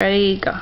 Ready, go.